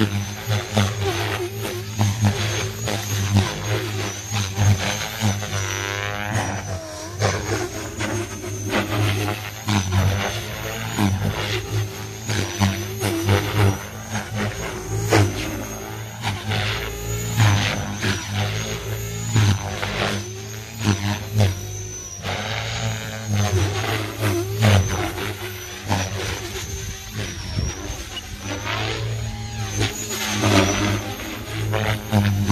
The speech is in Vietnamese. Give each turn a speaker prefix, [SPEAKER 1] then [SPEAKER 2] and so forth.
[SPEAKER 1] Mm-hmm. Uh-huh.